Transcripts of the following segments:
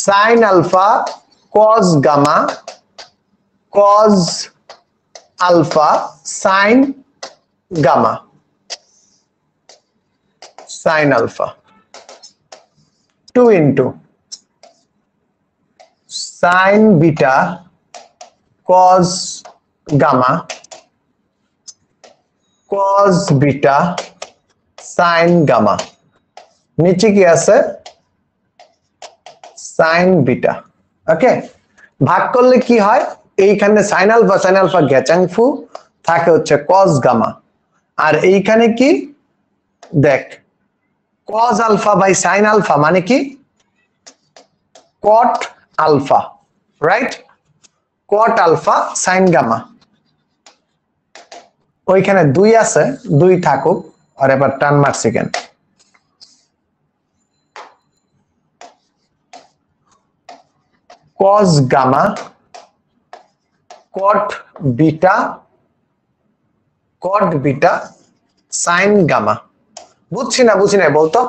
Sine alpha cos gamma cos alpha sine gamma sine alpha two into sine beta cos gamma cos beta sine gamma নিচে কি আছে sign beta ওকে ভাগ করলে কি হয়? এইখানে সাইন আলফা সাইন আলফা গ্যাচাংফু থাকে হচ্ছে কজ গামা আর এইখানে কি? দেখ cos alpha by sine alpha মানে কি? Cot alpha right cot alpha sine gamma ওইখানে দুই আছে, দুই থাকুক, আর এবার টান মারছি কেন? Cos gamma cot beta cot beta sine gamma বুঝছি না বুঝছি না বলতো?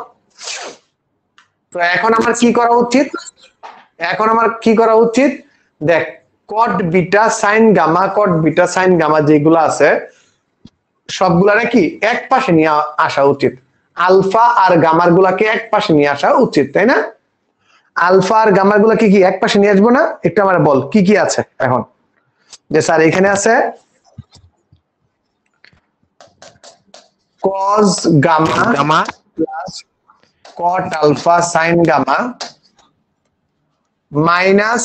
তো এখন আমার কি করা উচিত? এখন আমার কি করা উচিত? দেখ cot beta sine gamma cot beta sine gamma যেগুলো আছে, সবগুলারে কি এক পাশে নিয়ে আসা উচিত। আলফা আর গামার গুলাকে এক পাশে নিয়ে আসা উচিত, তাই না? আলফা আর গামার গুলাকে কি কি? এক পাশে নিয়ে আসব না? একটু আমার বল কি কি আছে এখন? যে স্যার এখানে আছে cos gamma gamma plus cot alpha sine gamma minus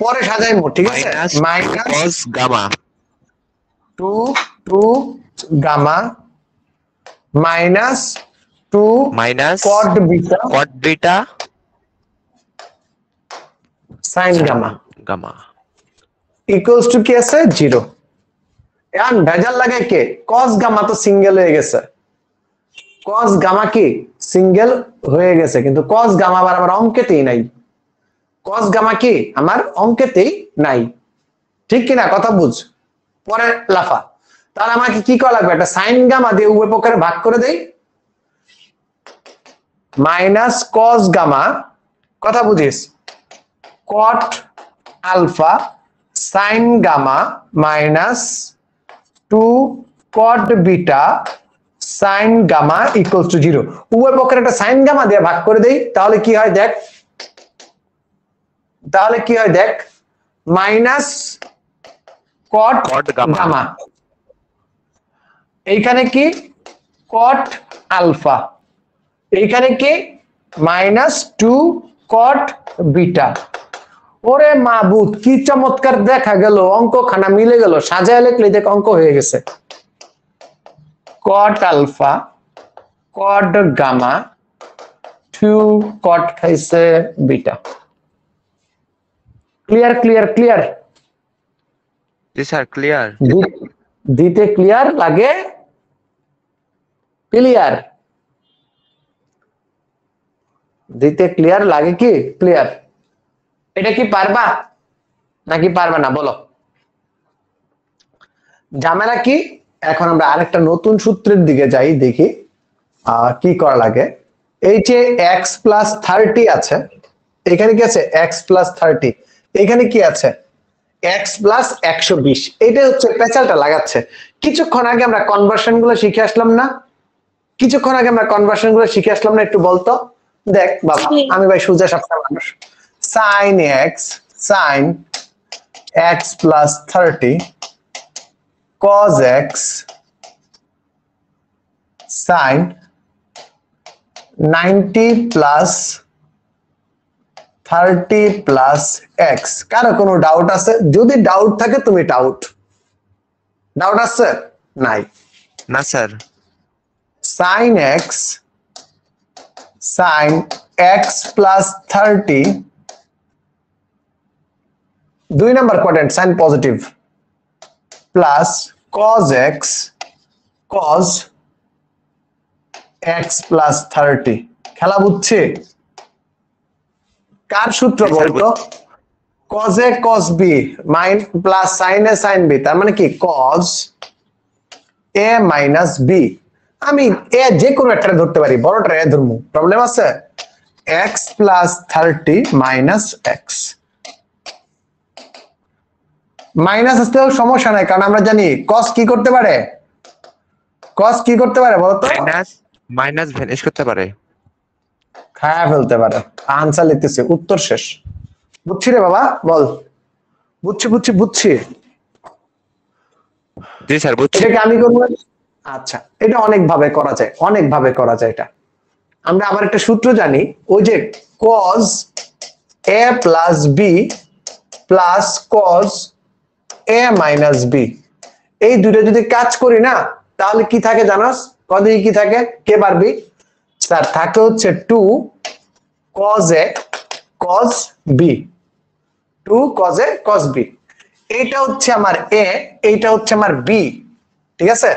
পরে সাজাইমো ঠিক আছে? Minus gamma two two gamma minus two minus cot beta cot beta sine gamma gamma equals to কি আছে? জিরো এখন ভেজাল লাগে কে? কস গামা তো সিঙ্গেল হয়ে গেছে। কস গামা কি? সিঙ্গেল হয়ে গেছে। কিন্তু কস গামা আবার আমার অঙ্কেতেই নাই। কস গামা কি? আমার অঙ্কেতেই নাই। ঠিক কিনা? কথা বুঝ। পরে লাফা। তাহলে আমাকে কি করা লাগবে? একটা সাইন গামা দিয়ে উভয় পক্ষের ভাগ করে দেই। মাইনাস কস গামা কথা বুঝিস? Cot alpha sine gamma minus two cot beta sine gamma equals to zero উভয় পক্ষের একটা সাইন গামা দিয়ে ভাগ করে দেই তাহলে কি হয় দেখ? তাহলে কি হয় দেখ? Minus Cot gamma। এইখানে কি? কট আলফা এইখানে কি? মাইনাস টু কট বিটা ওরে মাবুদ কি চমৎকার দেখা গেল অঙ্ক খানা মিলে গেল সাজায় লিখলে দেখ অঙ্ক হয়ে গেছে। Cot alpha cot gamma two cot খাইছে বিটা ক্লিয়ার ক্লিয়ার ক্লিয়ার জি স্যার ক্লিয়ার দিতে ক্লিয়ার লাগে? ক্লিয়ার দিতে ক্লিয়ার লাগে কি? ক্লিয়ার এটা কি পারবা? নাকি পারবা না? বলো। ঝামেলা কি? এখন আমরা আরেকটা নতুন সূত্রের দিকে যাই দেখি কি করা লাগে। এই যে এক্স প্লাস থার্টি আছে এখানে কি আছে? এক্স প্লাস থার্টি এখানে কি আছে? এক্স প্লাস একশো বিশ। এটা হচ্ছে পেঁচালটা লাগাচ্ছে। কিছুক্ষণ আগে আমরা কনভার্সনগুলো শিখে আসলাম না? কিছুক্ষণ আগে আমরা কনভার্সনগুলো শিখে আসলাম না? একটু বলতো। দেখ বাবা আমি ভাই সোজা সপ্তাহ মানুষ। Sine x sine x plus thirty cos x sin 90 plus 30 plus x কারও কোনো ডাউট আছে? যদি ডাউট থাকে তুমি ডাউট ডাউট আছে? নাই। না sir sin x sin x plus 30 দুই number quadrant sine positive plus cos x cos x plus 30 খেলা বুঝছে? কার সূত্র বলতো? cos a cos b mine plus sin a sin b তার মানে কি? cos a মাইনাস b আমি এ যে কোনো একটা ধরতে পারি বড়টা এ ধরবো প্রবলেম আছে? X plus thirty minus x minus আসতেও সমস্যা নাই কারণ আমরা জানি কস কি করতে পারে? কস কি করতে পারে বলতো মাইনাস মাইনাস ভ্যানিশ করতে পারে। খায়া ফেলতে পারে। আনসার লিখতেছে উত্তর শেষ। বুঝছি রে বাবা বল। বুঝছি বুঝছি বুঝছি। জি স্যার বুঝছি। এটাকে আমি করব? আচ্ছা এটা অনেক ভাবে করা যায় অনেক ভাবে করা যায় এটা। আমরা আবার একটা সূত্র জানি ওই যে cos a plus b plus cos a minus b এই দুটো যদি কাজ করি না, তাহলে কি থাকে জানাস? কদিকে কি থাকে? কে পারবি স্যার, থাকে হচ্ছে two cos a, cos b two cos a, cos b এইটা হচ্ছে আমার এ এইটা হচ্ছে আমার বি ঠিক আছে?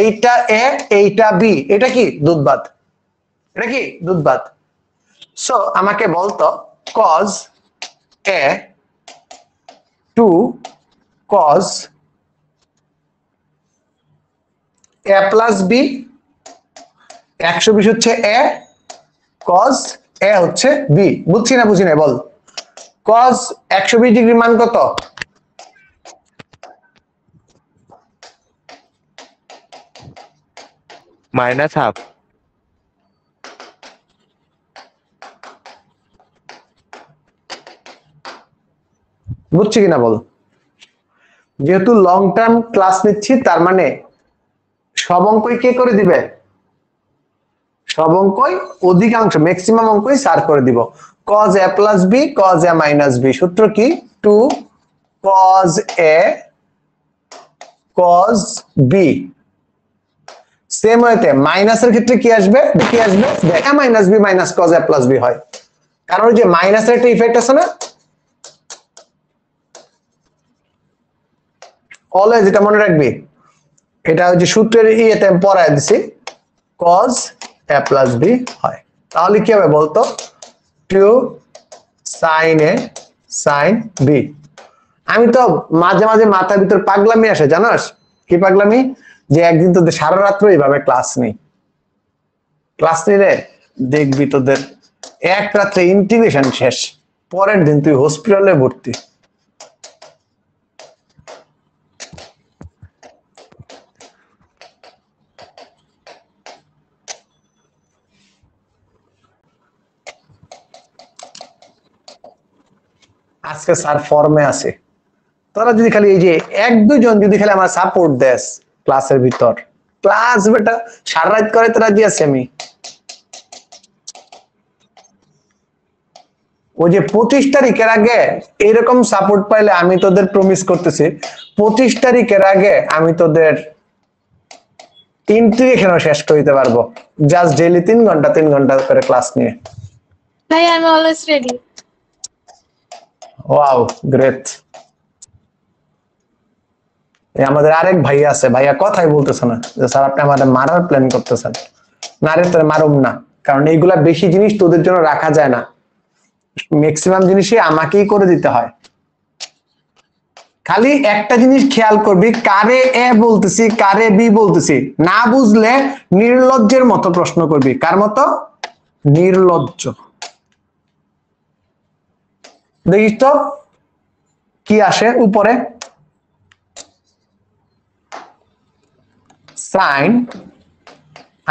এইটা এ এইটা বি এটা কি? দুধবাদ। এটা কি? দুধবাদ। সো আমাকে বলতো cos a two cos a b একশো বিশ হচ্ছে a কজ এ হচ্ছে বি বুঝছি না বুঝি না বল। একশো বিশ ডিগ্রি মান কত? Minus half. বুঝছি কিনা বল? যেহেতু লং টার্ম ক্লাস নিচ্ছি, তার মানে সব অঙ্কই কে করে দিবে? সব অঙ্কই অধিকাংশ ম্যাক্সিমাম অঙ্কই সার করে দিব। cos a plus b cos a minus b সূত্র কি? Two cos a, cos b same ওয়েতে মাইনাসের ক্ষেত্রে কি আসবে? কি আসবে? a minus b minus cos a plus b হয়। কারণ যে মাইনাসের একটা ইফেক্ট আছে না? অলওয়েজ এটা মনে রাখবি। এটা হচ্ছে সূত্রের ইয়েতে আমি পড়ায় দিছি, cos a প্লাস বি হয়। তাহলে কি হবে বলতো? Two sine a sine b আমি তো মাঝে মাঝে মাথার ভিতর পাগলামি আসে, জানাস? কি পাগলামি? যে একদিন তোদের সারা রাত্র এইভাবে ক্লাস নেই। ক্লাস নিলে দেখবি তোদের এক রাত্রে ইন্টিগ্রেশন শেষ, পরের দিন তুই হসপিটালে ভর্তি। আজকে স্যার ফর্মে আছে। তোরা যদি খালি এই যে এক দুজন যদি খালি আমার সাপোর্ট দেস ক্লাসের ভিতর। ক্লাস বেটা সারা রাত করে তোরা দিয়ে আছি আমি। ওই যে পঁচিশ তারিখের আগে এরকম সাপোর্ট পাইলে আমি তোদের প্রমিস করতেছি পঁচিশ তারিখের আগে আমি তোদের ইন্টিগ্রেশনও শেষ করে দিতে পারব? জাস্ট ডেইলি তিন ঘণ্টা তিন ঘণ্টা করে ক্লাস নিয়ে। ভাই আমি অলওয়েজ রেডি ওয়াও গ্রেট আমাদের আরেক ভাইয়া আছে, ভাইয়া কথাই বলতেছে না। যে, স্যার, আপনি আমাদের মারার প্ল্যান করতেছেন। না রে, তোর মারুম না, কারণ এইগুলা বেশি জিনিস তোদের জন্য রাখা যায় না। ম্যাক্সিমাম জিনিসই আমাকেই করে দিতে হয়। খালি একটা জিনিস খেয়াল করবি, কারে এ বলতেছি, কারে বি বলতেছি, না বুঝলে নির্লজ্জের মতো প্রশ্ন করবি। কার মতো? নির্লজ্জ। দেখিস তো, কি আসে উপরে? Sine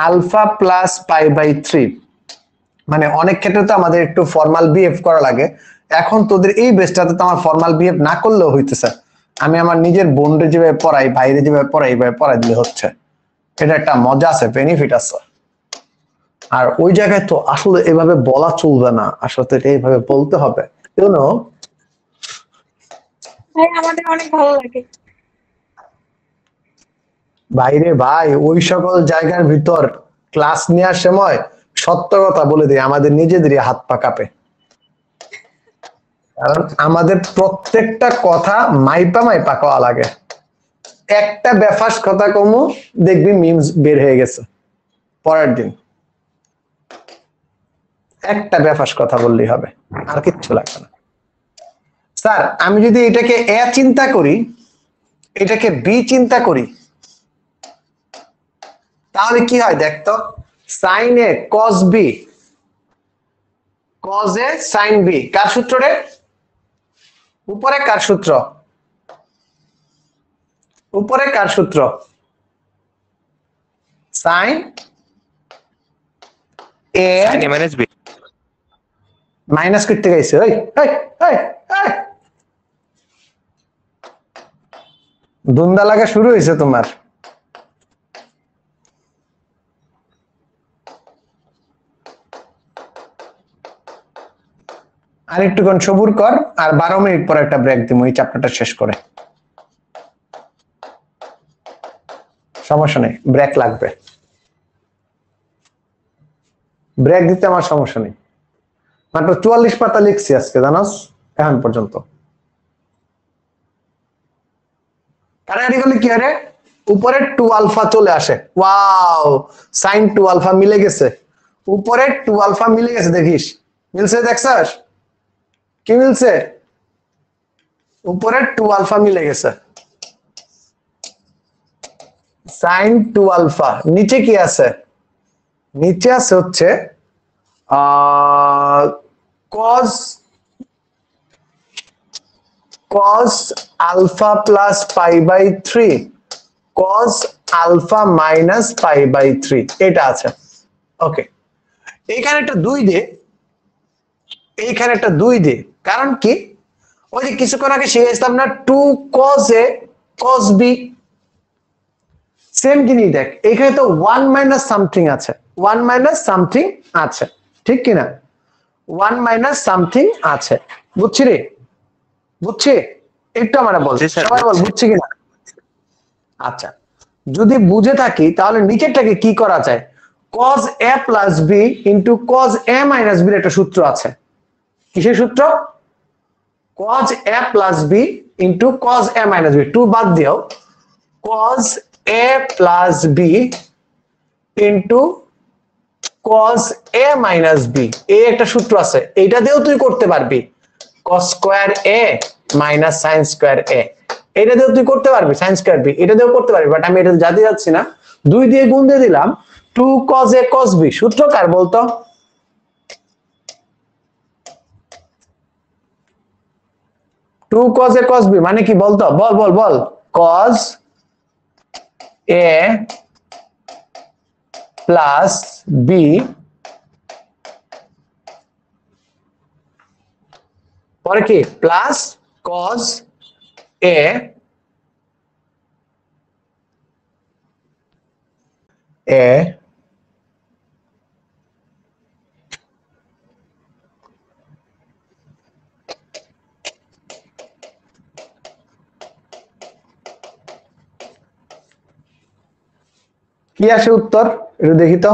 alpha plus pi by three মানে অনেক ক্ষেত্রে তো আমাদের একটু ফর্মাল বিহেভ করা লাগে। এখন তোদের এই বেসটাতে তো আমার ফর্মাল বিহেভ না করলেও হইতেছে। আমি আমার নিজের বোনরে যেভাবে পড়াই, বাইরে যেভাবে পড়াই, এইভাবে পড়াই দিলে হচ্ছে। এটা একটা মজা আছে বেনিফিট আছে। আর ওই জায়গায় তো আসলে এভাবে বলা চলবে না। আসলে এটা এইভাবে বলতে হবে। ভাই আমাদের অনেক ভালো লাগে। বাইরে ভাই ওই সকল জায়গার ভিতর ক্লাস নেওয়ার সময় সত্য কথা বলে দিই আমাদের নিজেদেরই হাত পা কাঁপে। কারণ আমাদের প্রত্যেকটা কথা মাইপা মাইপা কওয়া লাগে। একটা বেফাস কথা কমু দেখবি মিমস বের হয়ে গেছে। পরের দিন। একটা বেফাস কথা বললেই হবে। আর কিচ্ছু লাগবে না। স্যার আমি যদি এটাকে এ চিন্তা করি এটাকে বি চিন্তা করি তাহলে কি হয় দেখতো? Sine a cos b cos a sine b কার সূত্র রে? উপরে কার সূত্র? উপরে কার সূত্র? Sine a sine a minus b minus করতে গেছে ওই দুন্দা লাগা শুরু হয়েছে তোমার আর একটুক্ষণ সবুর কর আর বারো মিনিট পর একটা ব্রেক দিব এই চ্যাপ্টারটা শেষ করে সমস্যা নেই ব্রেক লাগবে। ব্রেক দিতে আমার সমস্যা নেই। মাত্র চুয়াল্লিশ পাতা লিখছি আজকে, জানোস? এখন পর্যন্ত। কি হয় উপরে টু আলফা চলে আসে। ওয়াও সাইন টু আলফা মিলে গেছে। উপরে টু আলফা মিলে গেছে, দেখিস। মিলছে, দেখছস? কি মিলছে? উপরে টু আলফা মিলে গেছে। সাইন টু আলফা নিচে কি আছে? নিচে আছে হচ্ছে cos cos alpha plus pi by 3 cos alpha minus pi by 3 এটা আছে। ওকে এইখানে একটা দুই দে, এইখানে একটা দুই দে। কারণ কি? ওই যে কিছুক্ষণ আগে শিখেছিলাম না two cos a, cos b same জিনিস দেখ এখানে তো ওয়ান মাইনাস সামথিং আছে ওয়ান মাইনাস সামথিং আছে, ঠিক কিনা? ওয়ান মাইনাস সামথিং আছে। বুঝছি রে? বুঝছি? একটু আমার বল। সবাই বল বুঝছি। কিনা? আচ্ছা যদি বুঝে থাকি তাহলে নিচেরটাকে কি করা যায়? cos a plus b into cos a minus বির একটা সূত্র আছে। কিসের সূত্র? cos a plus b into cos a minus b two বাদ দিও। cos a plus b into cos a minus b এই একটা সূত্র আছে, এইটা দিয়েও তুই করতে পারবি। cos square a minus sine square a এটা দিয়েও তুই করতে পারবি সাইন স্কোয়ার বি এটা দিয়েও করতে পারবি বাট আমি এটা যাতে যাচ্ছি না, দুই দিয়ে গুণ দিয়ে দিলাম two cos a cos b সূত্র কার বলতো? Two cos a cos b মানে কি বলতো? বল বল বল। cos a প্লাস বি পরে কি প্লাস কজ এ এ কি আসে উত্তর একটু দেখি তো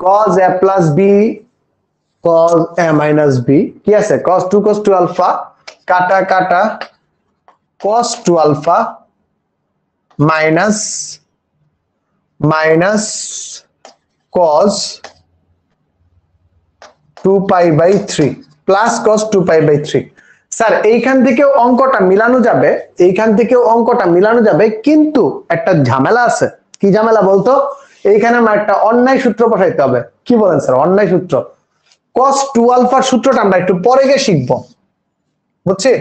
cos a plus b cos a minus b কি আছে cos 2 cos 2 alpha কাটা কাটা cos 2 alpha minus minus cos 2 pi by 3 plus cos 2 pi by 3 sir, এইখান থেকেও অঙ্কটা মিলানো যাবে, এইখান থেকেও অঙ্কটা মিলানো যাবে, কিন্তু একটা ঝামেলা আছে। কি ঝামেলা বলতো? এইখানে আমার একটা অন্যায় সূত্র বসাইতে হবে। কি বলেন স্যার, অন্যায় সূত্র? cos 2 আলফার সূত্রটা আমরা একটু পরে গিয়ে শিখব। বুঝছি?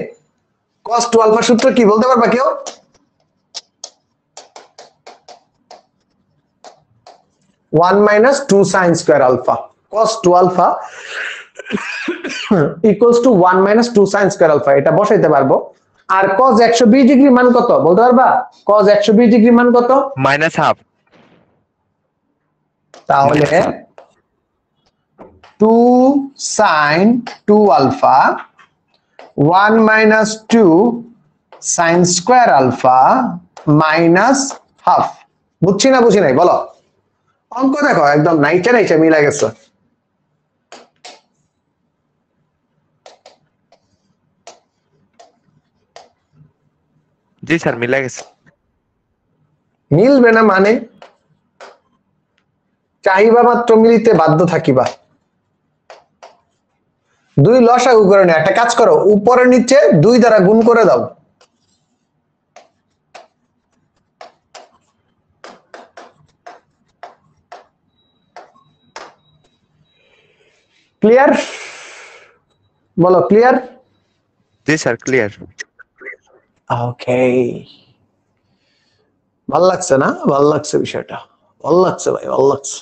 cos 2 আলফার সূত্র কি বলতে পারবা কেউ? One minus two sine square alpha cos 2 alpha equals to one minus two sine square alpha এটা বসাইতে পারব। আর cos একশো বিশ ডিগ্রি মান কত? বলতে পারবা? cos একশো বিশ ডিগ্রি মান কত? মাইনাস হাফ তাহলে two sine two alpha one minus two sine square alpha minus half বুঝছি না বুঝি নাই? বলো। অঙ্ক দেখো একদম নাইচে নাইচে মিলে গেছে। জি স্যার মিলে গেছে মিলবে না মানে? চাহিবা মাত্র মিলিতে বাধ্য থাকিবা। দুই লসাগু উপরে একটা কাজ করো উপরে নিচে দুই দ্বারা গুণ করে দাও। ক্লিয়ার বলো ক্লিয়ার জি স্যার ক্লিয়ার ওকে ভালো লাগছে না? ভালো লাগছে বিষয়টা। ভালো লাগছে ভাই, ভালো লাগছে।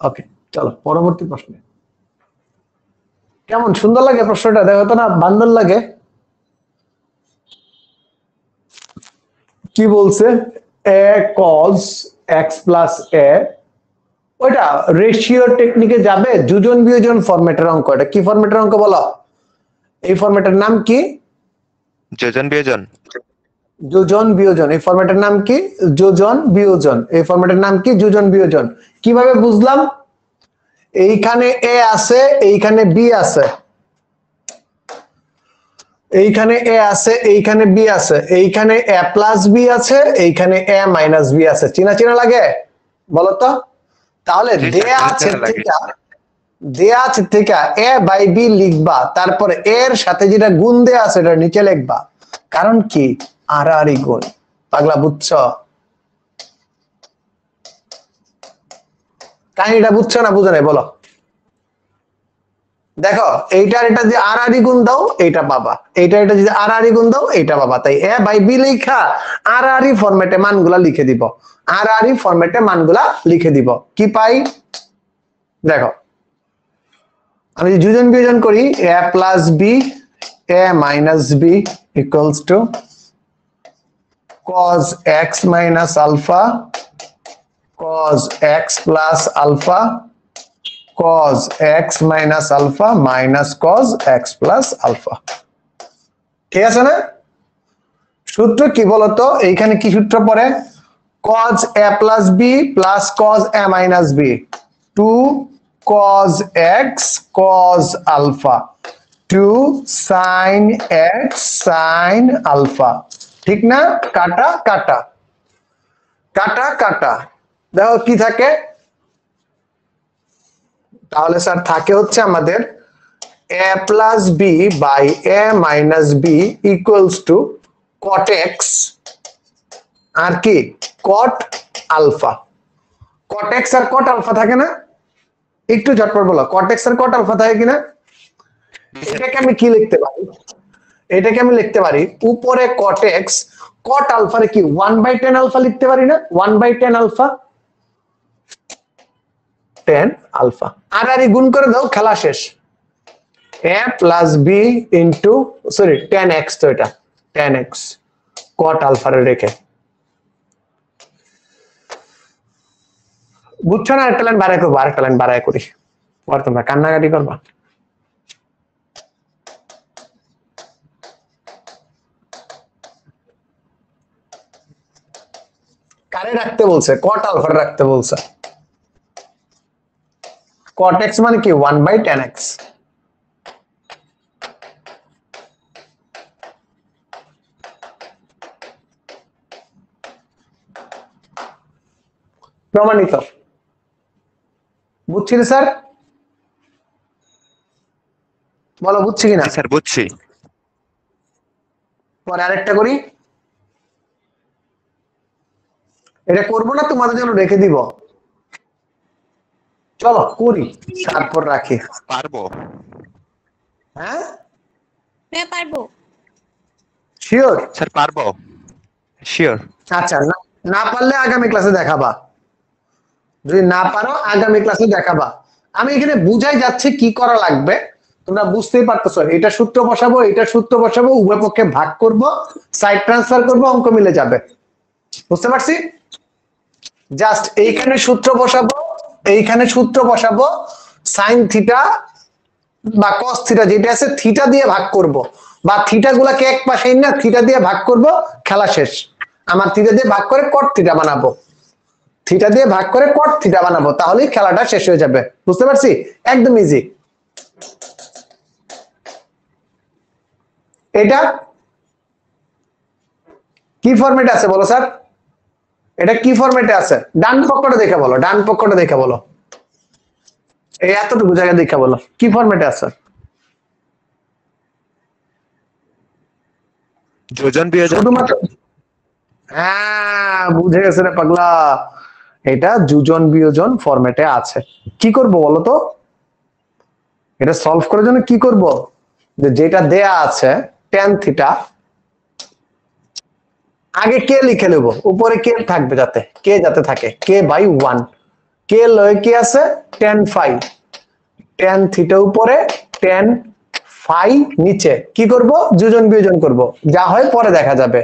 ওকে চলো, পরবর্তী প্রশ্নে। কেমন, সুন্দর লাগে প্রশ্নটা? দেখো তো না, বান্দর লাগে। কি বলছে? A cos x plus a ওইটা রেশিও টেকনিকে যাবে, দুজন বিয়োজন ফরম্যাটের অঙ্ক। এটা কি ফরম্যাটের অঙ্ক বলো? এই ফরম্যাটের নাম কি? যোজন বিয়োজন? যোজন বিয়োজন এই ফরম্যাটের নাম কি? যোজন বিয়োজন এই ফরম্যাটের নাম কি? যোজন বিয়োজন। কীভাবে বুঝলাম? এইখানে এ আছে এইখানে বি আছে। এইখানে এ আছে এইখানে বি আছে। এইখানে এ প্লাস বি আছে এইখানে এ মাইনাস বি আছে। চিনা চিনা লাগে? বলো তো? তাহলে দেয়া আছে। থেকে দেয়া থেকে এ বাই বি লিখবা, তারপরে এর সাথে যেটা গুণ দেয়া আছে এটা নিচে লিখবা। কারণ কি? আড়াআড়ি গুণ পাগলা বুঝছ? কাহিনীটা বুঝছ না বুঝো নাই? বলো। দেখো, এইটার এটা যদি আড়াআড়ি গুণ দাও, এইটা পাবা। এইটা এটা যদি আড়াআড়ি গুণ দাও, এইটা পাবা। তাই এ বাই বি লেখা আড়াআড়ি ফরম্যাটে মানগুলা লিখে দিব। আড়াআড়ি ফরম্যাটে মানগুলা লিখে দিব। কি পাই? দেখো আমি যোজন বিয়োজন করি a plus b a minus b equals to cos x minus alpha cos x plus alpha cos x minus alpha minus cos x plus alpha ঠিক আছে না সূত্র কি বলতো এইখানে কি সূত্র পড়ে cos a plus b plus cos a minus b 2 cos x, cos alpha. 2 sin x, sin alpha. ঠিক না? কাটা কাটা। কাটা কাটা। দেখো কি থাকে? তাহলে স্যার থাকে হচ্ছে আমাদের a plus b by a minus b equals to cot x আর কি? কট আলফা কট এক্স আর কট আলফা থাকে না? একটু ঝটপট বলো কট এক্স আর কট আলফা থাকে কিনা? এটাকে আমি কি লিখতে পারি? এটাকে আমি লিখতে পারি, উপরে কট এক্স কট আলফারে কি ওয়ান বাই টেন আলফা লিখতে পারি না? One by tan alpha tan alpha আর আর গুণ করে দাও, খেলা শেষ। A plus b into sorry tan x তো এটা টেন এক্স কট আলফারে রেখে। বুঝছ না একটা লাইন বাড়ায় করব আরেকটা লাইন বাড়ায় করি। পর তোমরা কান্নাকাটি করবা। কারে রাখতে বলছে? কট আলফা রাখতে বলছে? কট এক্স মানে কি? One by tan x. প্রমাণিত। বুঝছিলি স্যার? বলো বুঝছি কিনা? স্যার বুঝছি। পরে আরেকটা করি। এটা করব না তোমাদের জন্য রেখে দিব। চলো করি। তারপর রাখি। পারব। হ্যাঁ? হ্যাঁ পারব। শিওর স্যার পারব। শিওর আচ্ছা না না পারলে আগামী ক্লাসে দেখাবা। যদি না পারো, আগামী ক্লাসে দেখাবা। আমি এখানে বুঝাই যাচ্ছে কি করা লাগবে। তোমরা বুঝতেই পারতেছো, এটা সূত্র বসাবো, এটা সূত্র বসাবো, উভয় পক্ষে ভাগ করব সাইড ট্রান্সফার করব, অঙ্ক মিলে যাবে। বুঝতে পারছি? জাস্ট এইখানে সূত্র বসাবো, এইখানে সূত্র বসাবো সাইন থিটা বা কস থিটা যেটা আছে থিটা দিয়ে ভাগ করব। বা থিটা গুলাকে এক পাশে না থিটা দিয়ে ভাগ করব, খেলা শেষ। আমার থিটা দিয়ে ভাগ করে কট থিটা বানাবো। থিটা দিয়ে ভাগ করে কট থিটা বানাবো তাহলেই খেলাটা শেষ হয়ে যাবে। বুঝতে পারছি? একদম ইজি এটা কি ফরম্যাটে আছে বলো স্যার এটা কি ফরম্যাটে আছে? ডান পক্ষটা দেখে বলো ডান পক্ষটা দেখে বলো। এই এতটুকু জায়গা দেখে বলো কি ফরম্যাটে আছে? যোজন বিয়োজন শুধুমাত্র হ্যাঁ বুঝে গেছে রে পাগলা। এটা যোজন বিয়োজন ফরম্যাটে আছে। কি করব বলো তো এটা সলভ করার জন্য কি করব? যেটা দেয়া আছে টেন থিটা আগে কে লিখে নেব? উপরে কে থাকবে যাতে? কে যাতে থাকে? কে বাই ওয়ান কে লয় কি আছে? টেন ফাইভ টেন থিটা উপরে টেন ফাই নিচে। কি করব? যোজন বিয়োজন করব। যা হয় পরে দেখা যাবে।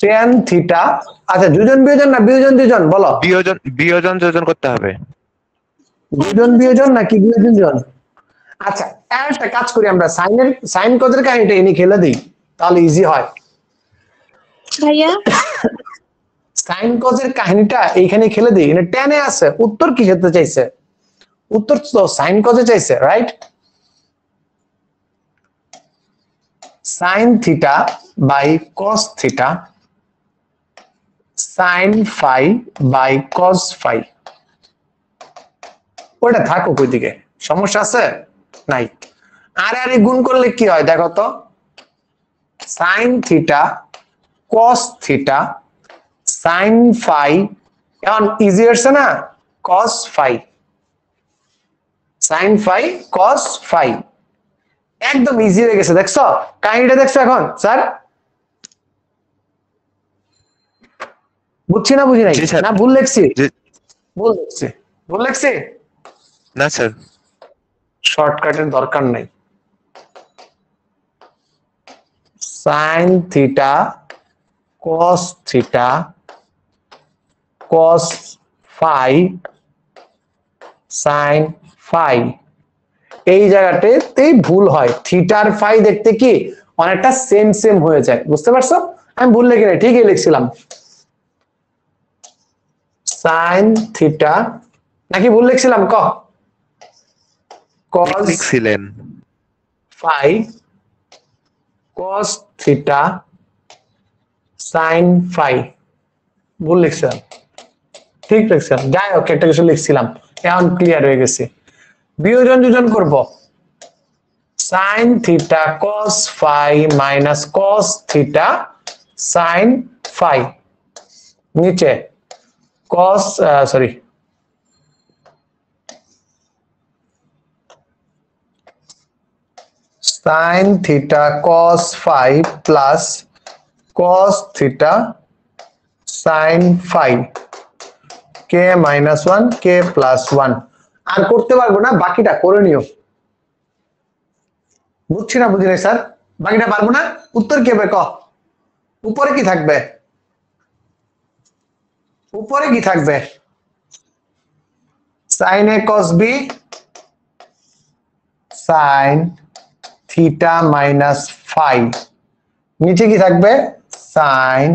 টেন থিটা আচ্ছা যোজন বিয়োজন না বিয়োজন দুজন? বলো। বিয়োজন বিয়োজন যোজন করতে হবে। বিয়োজন বিয়োজন নাকি বিয়োজন জন আচ্ছা একটা কাজ করি আমরা। সাইনের সাইন কজের কাহিনীটা এনে খেলে দিই? তাহলে ইজি হয়। ভাইয়া? সাইন কজের কাহিনীটা এইখানে খেলে দিই। এটা টেনে আছে। উত্তর কি খেতে চাইছে? উত্তর তো সাইন কজে চাইছে right sine theta by cos theta sine phi by cos phi ওটা থাকো ওই দিকে। সমস্যা আছে? নাই। আর আর গুণ করলে কি হয় দেখো তো? Sine theta cos theta sine phi এখন ইজি হচ্ছে না? Cos phi sine phi cos phi একদম ইজি হয়ে গেছে, দেখছ? কাহিনীটা দেখছ এখন? স্যার? বুঝছি না বুঝি নাই? না ভুল লেখছি? ভুল লেখছি। ভুল লেখছি? না স্যার। শর্টকাটের দরকার নাই। Sine theta cos theta cos phi sine phi. এই জায়গাটাতেই ভুল হয়। থিটার ফাই দেখতে কি অনেকটা সেম সেম হয়ে যায়। বুঝতে পারছ? আমি ভুল লিখি নাই ঠিকই লিখছিলাম। সাইন থিটা নাকি ভুল লিখছিলাম? ক? cos লিখছিলেন। phi cos theta sin phi ভুল লিখছিলাম। ঠিক লিখছিলাম। যাই হোক একটা কিছু লিখছিলাম। এখন ক্লিয়ার হয়ে গেছে। বিয়োজন যোজন করব। sin theta cos phi minus cos theta sin phi নিচে। Cos sorry sin theta cos phi plus cos theta sin phi. K minus 1 k plus 1 আর করতে পারব না, বাকিটা করে নিও। বুঝছি না, বুঝি নাই, স্যার? বাকিটা পারব না? উত্তর কি হবে, ক? উপরে কি থাকবে? উপরে কি থাকবে? sin a cos b sin theta minus five নিচে কি থাকবে? Sine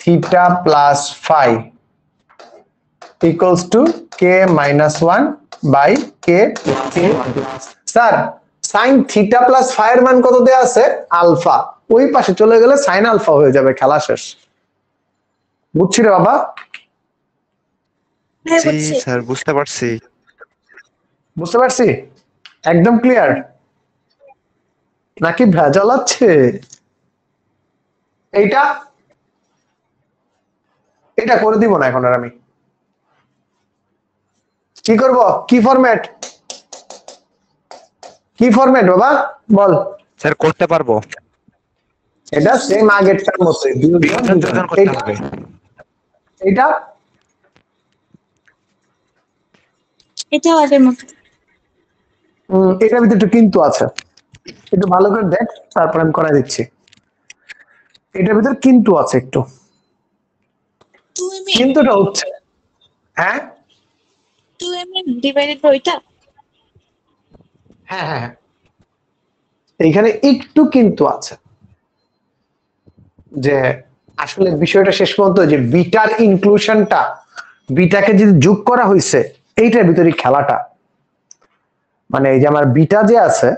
theta plus five equals to k minus one by k sir sine theta plus five এর মান কত দেয়া আছে? আলফা ওই পাশে চলে গেলে সাইন আলফা হয়ে যাবে, খেলা শেষ। বুঝছি রে বাবা? হ্যাঁ জি স্যার বুঝতে পারছি। বুঝতে পারছি? একদম ক্লিয়ার নাকি ভেজাল আছে? এইটা? এটা করে দিব না এখন আর আমি। কি করব? কি ফরম্যাট কি ফরম্যাট বাবা? বল। স্যার করতে পারব। এটা সেম আগেরটার মতোই। হবে এটাও আগের মতো। এটার ভিতরে একটু কিন্তু আছে। একটু ভালো করে দেখ তারপর আমি করাই দিচ্ছি। এটার ভিতরে কিন্তু আছে একটু। কিন্তুটা হচ্ছে। হ্যাঁ? Two m m divided by ওইটা হ্যাঁ হ্যাঁ হ্যাঁ। এইখানে একটু কিন্তু আছে। যে আসলে বিষয়টা শেষ পর্যন্ত যে বিটার ইনক্লুশনটা বিটাকে যদি যোগ করা হয়েছে এইটার ভিতরে খেলাটা। মানে এই যে আমার বিটা যে আছে,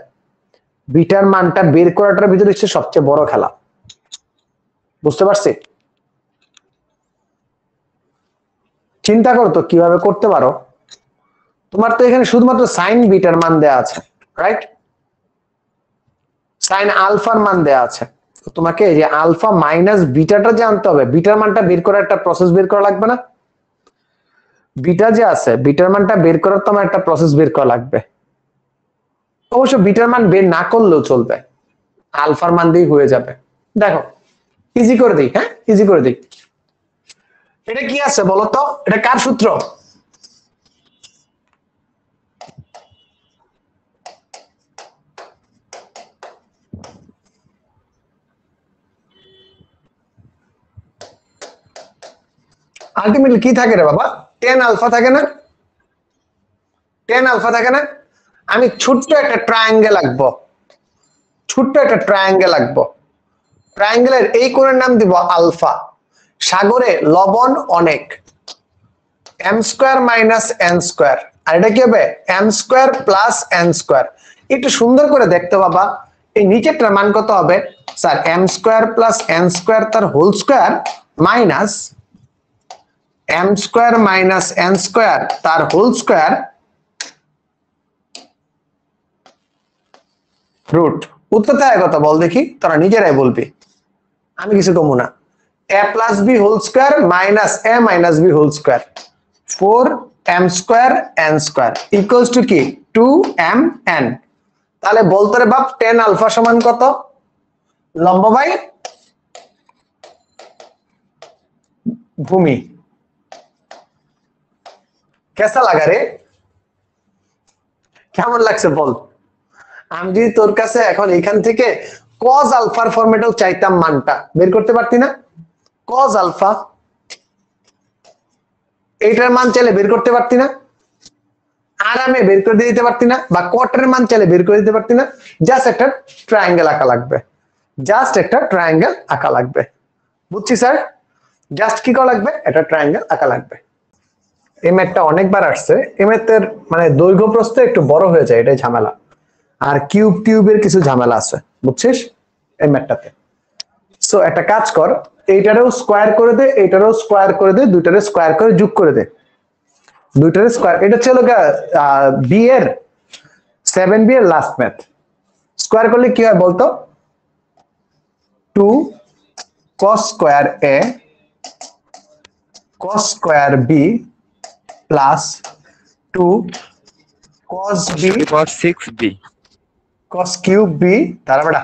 বিটার মানটা বের করাটার ভিতরে হচ্ছে সবচেয়ে বড় খেলা। বুঝতে পারছি? চিন্তা করো তো কীভাবে করতে পারো। তোমার তো এখানে শুধুমাত্র সাইন বিটার মান দেয়া আছে রাইট সাইন আলফার মান দেয়া আছে। তোমাকে যে আলফা মাইনাস বিটাটা জানতে হবে, বিটার মানটা বের করার একটা প্রসেস বের করা লাগবে না? বিটা যে আছে, বিটার মানটা বের করার তো আমার একটা প্রসেস বের করা লাগবে। অবশ্য বিটার মান বের না করলেও চলবে। আলফার মান দিয়ে হয়ে যাবে। দেখো ইজি করে দিই হ্যাঁ? ইজি করে দিই। এটা কি আছে বলো তো? এটা কার সূত্র? আলটিমেটলি কি থাকে রে বাবা? টেন আলফা থাকে না? টেন আলফা থাকে না? আমি ছোট্ট একটা ট্রায়াঙ্গেল আঁকবো। ছোট্ট একটা ট্রায়াঙ্গেল আঁকবো। ট্রায়াঙ্গেলের এই কোণের নাম দিব আলফা সাগরে লবণ অনেক। M square minus n square আর এটা কি হবে? M square plus n square একটু সুন্দর করে দেখতে বাবা। এই নিচেরটার মান কত হবে? Sir m square plus n square তার whole square minus m square minus n square তার হোল স্কোয়ার রুট উত্তর থাকে কত বল দেখি, তোরা নিজেরাই বলবি। আমি কিছু কমু না। A plus b whole square minus a minus b whole square four m square n square equals to কি? টু এম এন তাহলে বলতো রে বাপ টেন আলফা সমান কত? লম্ব বাই ভূমি। কেসা লাগা রে? কেমন লাগছে বল? আমি যদি তোর কাছে এখন এখান থেকে কজ আলফার ফরম্যাটেও চাইতাম মানটা। বের করতে পারতি না? কজ আলফা এইটার মান চাইলে বের করতে পারতি না? আরামে বের করে দিয়ে দিতে পারতি না? বা কোয়ার্টারের মান চাইলে বের করে দিতে পারতি না? জাস্ট একটা ট্রায়াঙ্গেল আঁকা লাগবে। জাস্ট একটা ট্রায়াঙ্গেল আঁকা লাগবে। বুঝছি স্যার জাস্ট কি করা লাগবে? একটা ট্রায়াঙ্গেল আঁকা লাগবে। এই ম্যাথটা অনেকবার আসছে। এই ম্যাথের মানে দৈর্ঘ্য প্রস্থ একটু বড় হয়ে যায়, এটাই ঝামেলা। আর কিউব টিউবের কিছু ঝামেলা আছে, বুঝছিস? এই ম্যাথটাতে সো একটা কাজ কর, এইটারেও স্কোয়ার করে দে, এইটারেও স্কোয়ার করে দে দুইটারে স্কোয়ার করে যোগ করে দে। দুইটারে স্কোয়ার এটা ছিল বি এর সেভেন বি এর লাস্ট ম্যাথ স্কোয়ার করলে কি হয় বলতো? Two cos square a cos square b plus two cos b six b cos cube b তারপরে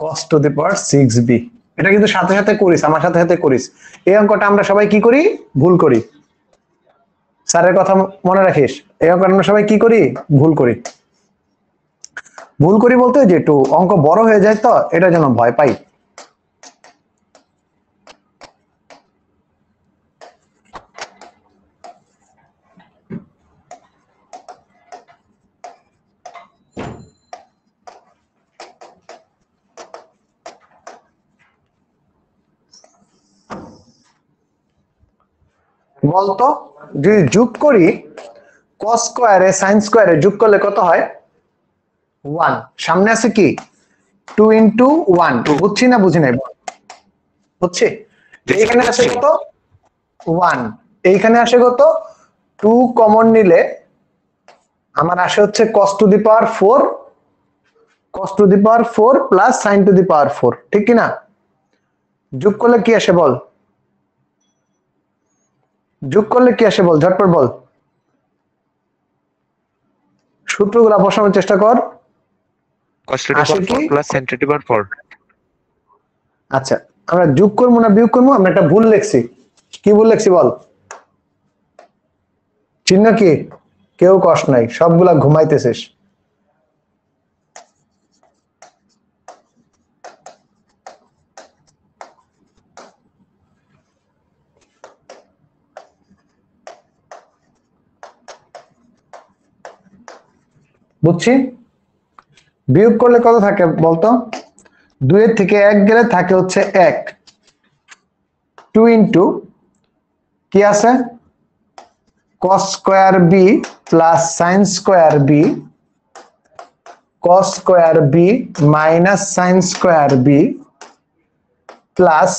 cos two the power six b এটা কিন্তু সাথে সাথে করিস আমার সাথে সাথে করিস। এই অঙ্কটা আমরা সবাই কি করি? ভুল করি। স্যারের কথা মনে রাখিস? এই অঙ্কটা আমরা সবাই কি করি? ভুল করি। ভুল করি বলতে যে একটু অঙ্ক বড় হয়ে যায় তো এটা যেন ভয় পাই। বলতো যদি যোগ করি কস স্কোয়ারে সাইন স্কোয়ারে যোগ করলে কত হয়? ওয়ান সামনে আছে কি? টু ইন্টু ওয়ান বুঝছি না বুঝি নাই? বুঝছি? এইখানে আসে কত? ওয়ান এইখানে আসে কত? টু কমন নিলে আমার আসে হচ্ছে cos to the power four cos to the power four plus sine to the power four ঠিক কি না যোগ করলে কি আসে বল? যোগ করলে কি আসে বল? ঝটপট বল। সূত্রগুলা বসানোর চেষ্টা কর। cos to the আসে power কি? 4 plus sin to the power 4 আচ্ছা আমরা যোগ করব না বিয়োগ করব? আমরা একটা ভুল লেখছি। কি ভুল লেখছি বল? চিহ্ন কি? কেউ কষ্ট নাই। সবগুলা ঘুমাইতেছিস বুঝছি? বিয়োগ করলে কত থাকে বলতো? দুইয়ের থেকে এক গেলে থাকে হচ্ছে এক। টু ইন্টু কি আছে? Cos square B plus sine square B. Cos square B minus sine square B plus,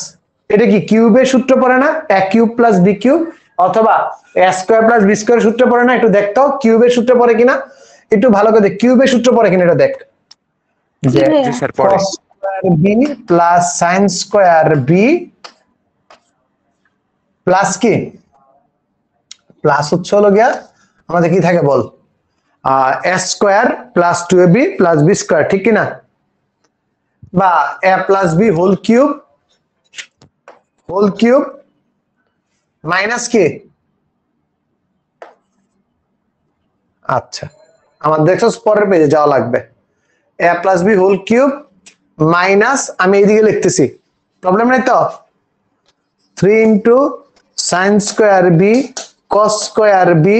এটা কি কিউবের সূত্র পড়ে না? এক কিউব প্লাস বি কিউব? অথবা A square plus B square সূত্র পড়ে না? একটু দেখতো কিউবের সূত্র পড়ে কিনা? একটু ভালো করে দেখ কিউবের সূত্র পড়ে কিনা এটা দেখ। পরে B plus sine square B plus কি? প্লাস হচ্ছে হলো গিয়া আমাদের কি থাকে বল? S square plus two A B plus B square ঠিক কিনা? বা A plus B whole cube whole cube minus কি? আচ্ছা। আমার দেখছ পরের পেজে যাওয়া লাগবে। A plus B whole cube minus আমি এইদিকে লিখতেছি। প্রবলেম নাই তো? Three into sine square B cos square B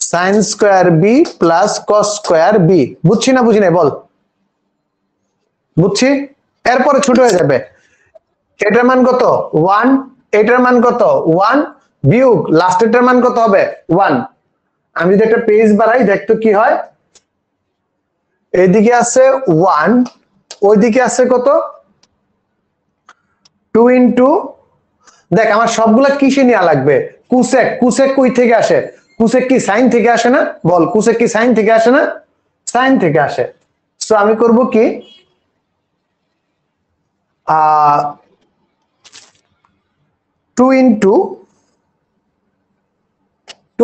sine square B plus cos square B বুঝছি না বুঝি নাই? বল। বুঝছি? এরপরে ছোট হয়ে যাবে। এটার মান কত? ওয়ান এটার মান কত? ওয়ান বিয়োগ লাস্ট এটার মান কত হবে? ওয়ান আমি যদি একটা পেজ বাড়াই দেখতো কি হয়? এইদিকে আছে ওয়ান ওইদিকে আছে কত? টু ইন্টু দেখ আমার সবগুলা কিসে নেওয়া লাগবে? কুসেক কুসেক কই থেকে আসে? কুসেক কি সাইন থেকে আসে না? বল, কুসেক কি সাইন থেকে আসে না? সাইন থেকে আসে। সো আমি করব কি? আহ two into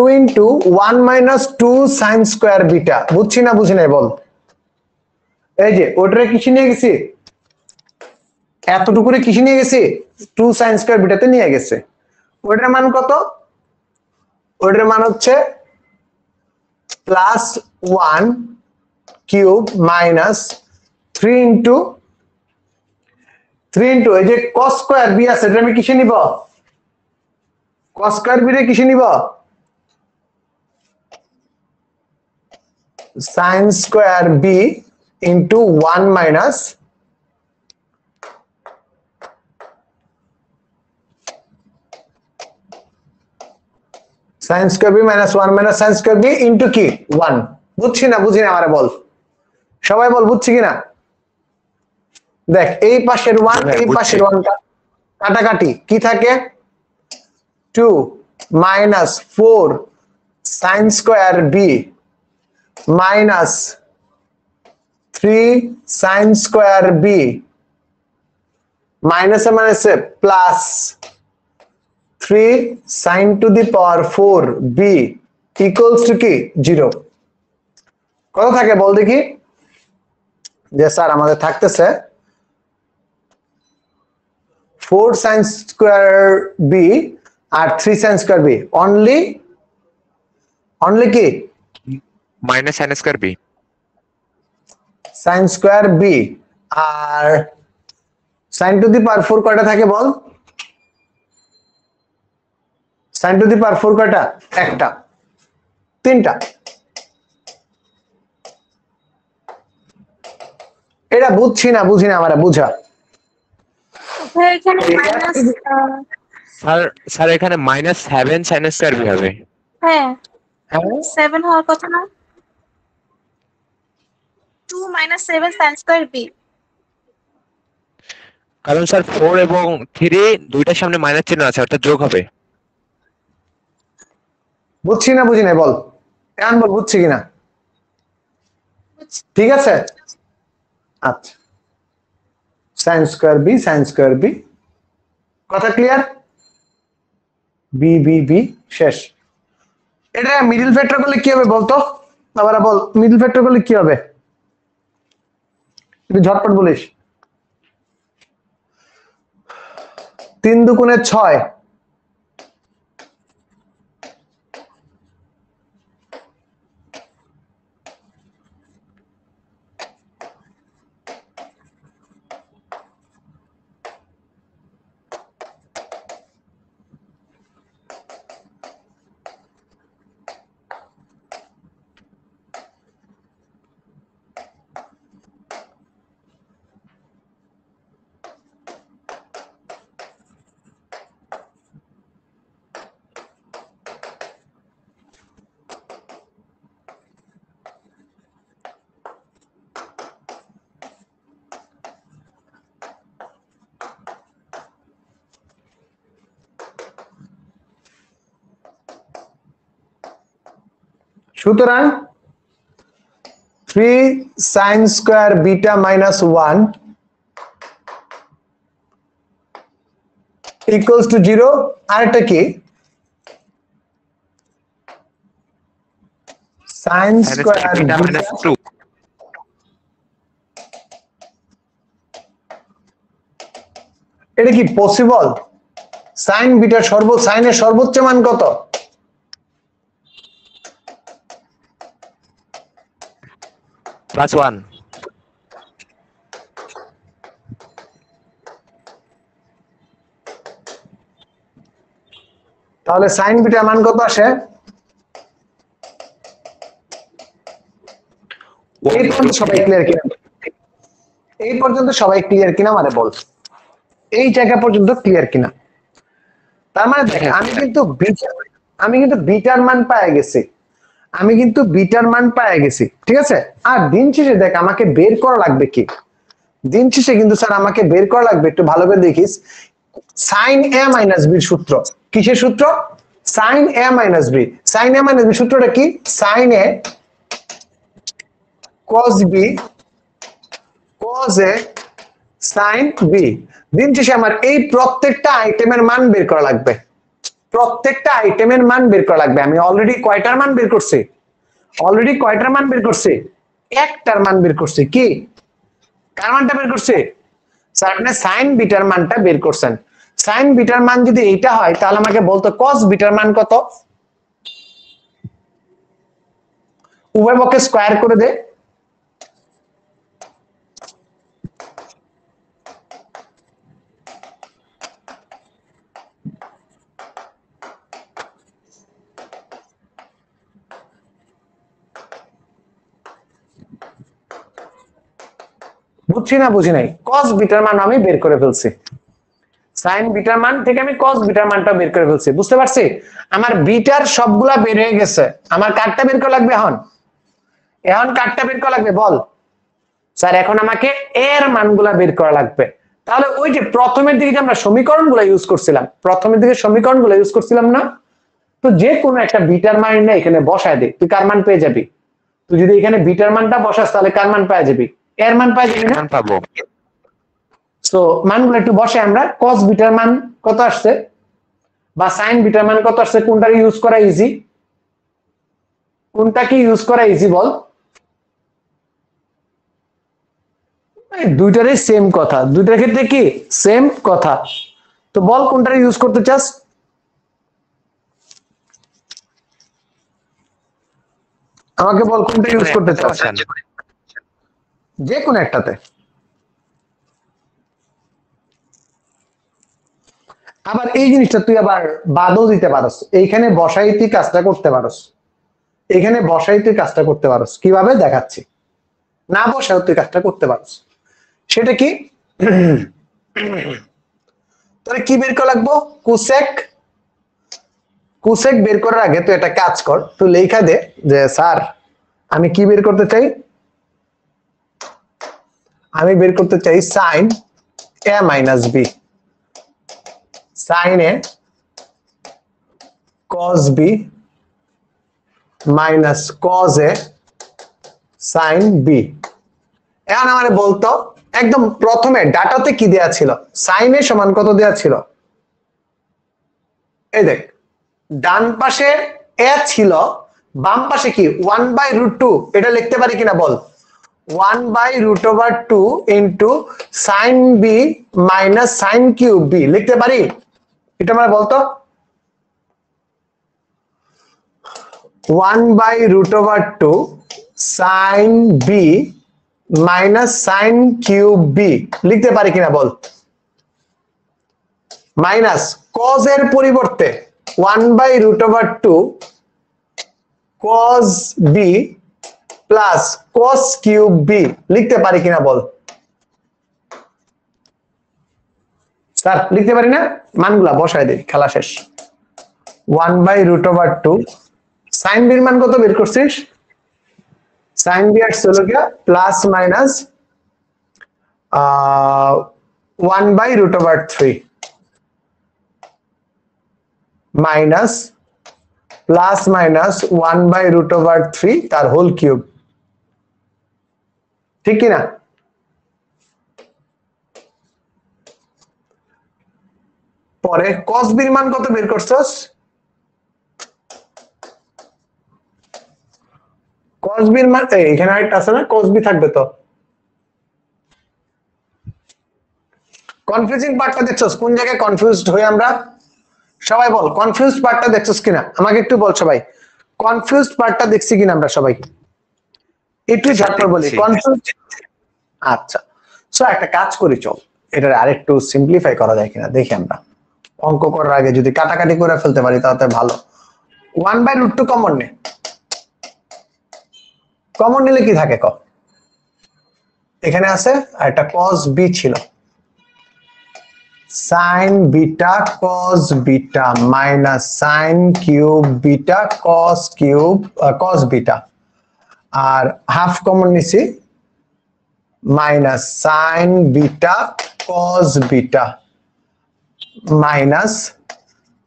two into one minus two sine square beta বুঝছি না, বুঝি নাই, বল। এই যে, ওটারে কিসে নিয়ে গেছি? এতটুকুরে কিসে নিয়ে গেছি? টু সাইন স্কোয়ার বিটাতে নিয়ে গেছে। ওটার মান কত? ওটার মান হচ্ছে plus one cube minus three into three into এই যে কস স্কোয়ার বি আছে, এটা আমি কিসে নিব? কস স্কোয়ার বি রে কিসে নিব? Sine square B into one minus sine square B minus one minus sine square B into কি ওয়ান বুঝছি না বুঝি না আমারে বল। সবাই বল বুঝছি কিনা? দেখ এই পাশের ওয়ান হ্যাঁ, এই বুঝছি। পাশের ওয়ান কাটাকাটি কি থাকে? Two minus four sine square B minus three sine square B মাইনাসে মাইনাসে plus three sine to the power four B equals to কি জিরো কত থাকে বল দেখি? যে স্যার আমাদের থাকতেছে ফোর সাইন স্কোয়ার বি আর three sine square B only only কি minus sine square B. Sine square B. R sine to the power four কয়টা থাকে বল? Sine to the power four কয়টা? একটা। তিনটা। এটা বুঝছি না বুঝি না আমার বুঝা। স্যার স্যার এখানে minus seven sine square B হবে। হ্যাঁ। হ্যাঁ। সেভেন হওয়ার কথা না? Two minus seven sine square B কারণ স্যার ফোর এবং থ্রি দুইটার সামনে মাইনাস চিহ্ন আছে অর্থাৎ যোগ হবে। বুঝছি না বুঝি না বল। এখন বল বুঝছি কিনা? ঠিক আছে? আচ্ছা। Sine square B sine square B কথা ক্লিয়ার বি বি বি শেষ। এটা মিডিল ফ্যাক্টর করলে কি হবে বলতো? আবার বল মিডিল ফ্যাক্টর করলে কি হবে? একটু ঝটপট বলিস। তিন দুগুণে ছয়। সুতরাং three sine square beta minus one equals to zero আরেকটা কি? সাইন স্কোয়ার বিটা এটা কি পসিবল সাইন বিটার সর্ব সাইনের সর্বোচ্চ মান কত? প্লাস ওয়ান তাহলে সাইন বিটার মান কত আসে? এই পর্যন্ত সবাই ক্লিয়ার কিনা? এই পর্যন্ত সবাই ক্লিয়ার কিনা মানে বল। এই জায়গা পর্যন্ত ক্লিয়ার কিনা? তার মানে দেখ আমি কিন্তু বিটা- আমি কিন্তু বিটার মান পায়ে গেছি। আমি কিন্তু বিটার মান পায়ে গেছি, ঠিক আছে? আর দিন শেষে দেখ, আমাকে বের করা লাগবে কি? দিন শেষে কিন্তু স্যার আমাকে বের করা লাগবে, একটু ভালো করে দেখিস। সাইন এ মাইনাস বির সূত্র, কিসের সূত্র? Sine A minus B sine A minus B সূত্রটা কি? Sine A cos B cos A sine B দিন শেষে আমার এই প্রত্যেকটা আইটেমের মান বের করা লাগবে। প্রত্যেকটা আইটেমের মান বের করা লাগবে। আমি অলরেডি কয়টার মান বের করছি? অলরেডি কয়টার মান বের করছি? একটার মান বের করছি। কি? কার মানটা বের করছি? স্যার, আপনি সাইন বিটার মানটা বের করছেন। সাইন বিটার মান যদি এইটা হয়, তাহলে আমাকে বলতো কস বিটার মান কত? উভয় পক্ষে স্কোয়ার করে দে। বুঝছি না বুঝি নাই? কস বিটার মান আমি বের করে ফেলছি। সাইন বিটার মান থেকে আমি কস বিটার মানটা বের করে ফেলছি। বুঝতে পারছি? আমার বিটার সবগুলা বের হয়ে গেছে। আমার কার্ডটা বের করা লাগবে এখন? এখন কার্ডটা বের করা লাগবে? বল। স্যার, এখন আমাকে এর মানগুলা বের করা লাগবে। তাহলে ওই যে প্রথমের দিকে যে আমরা সমীকরণগুলো ইউজ করছিলাম, প্রথমের দিকে সমীকরণগুলো ইউজ করছিলাম না? তো যে কোনো একটা বিটার মান না এখানে বসায় দে। তুই কার মান পেয়ে যাবি? তুই যদি এখানে বিটার মানটা বসাস, তাহলে কার মান পেয়ে যাবি? এর মান পেয়ে যাবি না পাবো। সো মানগুলো একটু বসে আমরা cos বিটার মান কত আসছে? বা সাইন বিটার মান কত আসছে? কোনটা ইউজ করা ইজি কোনটা কি ইউজ করা ইজি বল? দুইটারই সেম কথা। দুইটার ক্ষেত্রে কি? সেম কথা। তো বল কোনটা ইউজ করতে চাস? আমাকে বল কোনটা ইউজ করতে চাস? যে কোনো একটাতে। আবার এই জিনিসটা তুই আবার বাদও দিতে পারস। এইখানে বসাই তুই কাজটা করতে পারস। এখানে বসাই তুই কাজটা করতে পারস। কীভাবে? দেখাচ্ছি। না বসাও তুই কাজটা করতে পারস। সেটা কি? তোরে কি বের করা লাগবো? কুসেক। কুসেক বের করার আগে তুই একটা কাজ কর। তুই লেখা দে যে, স্যার, আমি কি বের করতে চাই? আমি বের করতে চাই sine A minus B sine A cos b মাইনাস cos a sin b এখন আমারে বলতো, একদম প্রথমে ডাটাতে কি দেয়া ছিল? সাইন এ সমান কত দেয়া ছিল? এই দেখ, ডান পাশে এ ছিল, বাম পাশে কি? ওয়ান বাই রুট টু এটা লিখতে পারি কিনা বল? One by root over two into sine B minus sine cube B লিখতে পারি? এটা মানে বলতো? One by root over two sine B minus sine cube B লিখতে পারি কিনা বল? মাইনাস কজ এর পরিবর্তে one by root over two cos B plus cos cube B লিখতে পারি কিনা বল? স্যার, লিখতে পারি না? মানগুলা বসায় দিই, খেলা শেষ। One by root over two sine বির মান কত বের করছিস? সাইন বি আর ছিল plus minus one by root over three minus plus minus one by root over three তার হোল কিউব ঠিক কিনা? পরে কস বির মান কত বের করছস কস বির মান এখানে আরেকটা আছে না? কস বি থাকবে তো। কনফিউজিং পার্টটা দেখছস? কোন জায়গায় কনফিউজড হই আমরা? সবাই বল কনফিউজড পার্টটা দেখছস কিনা? আমাকে একটু বল সবাই। কনফিউজড পার্টটা দেখছি কিনা আমরা সবাই? একটু ঝটপট বলি। কনফিউজ আচ্ছা। সো একটা কাজ করি চল। এটা আরেকটু সিম্পলিফাই করা যায় কিনা দেখি আমরা। অঙ্ক করার আগে যদি কাটাকাটি করে ফেলতে পারি তাহলে ভালো। One by root two common নে। কমন নিলে কি থাকে ক? এখানে আছে আর একটা কস বি ছিল। Sine beta cos beta minus sine cube beta cos cube cos beta আর হাফ কমন নিছি minus sine beta cos beta minus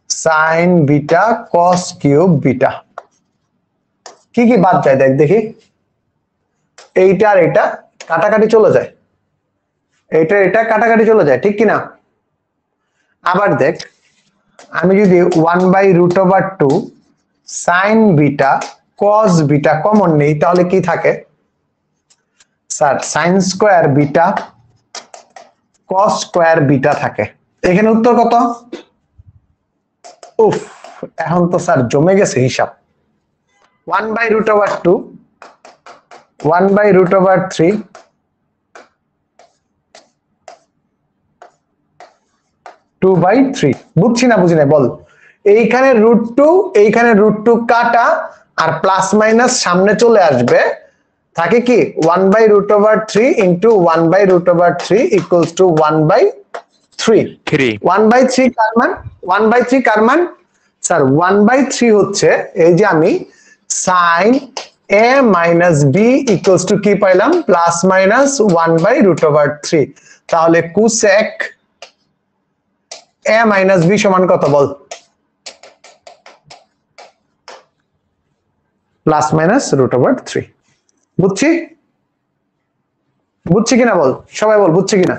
sine beta cos cube beta কি কি বাদ যায় দেখ দেখি। এইটা আর এটা কাটাকাটি চলে যায়। এইটা এটা কাটাকাটি চলে যায়, ঠিক কিনা আবার দেখ, আমি যদি one by root over two sine beta cos beta common নেই, তাহলে কি থাকে? Sir sine square beta cos square beta থাকে। এখানে উত্তর কত? উফ, এখন তো স্যার জমে গেছে হিসাব। One by root over two one by root over three two by three বুঝছি না, বুঝি বল। এইখানে রুট টু এইখানে রুট টু কাটা আর প্লাস মাইনাস সামনে চলে আসবে থাকে কি one by root over three into one by root over three equals to one by three three one by three কার মান ওয়ান বাই থ্রি কার মান স্যার ওয়ান বাই থ্রি হচ্ছে এই যে আমি sine A minus B equals to কি পাইলাম? Plus minus one by root over three তাহলে কুসেক এ মাইনাস বি সমান কত বল? Plus minus root over three বুঝছি? বুঝছি কিনা বল? সবাই বল বুঝছি কিনা?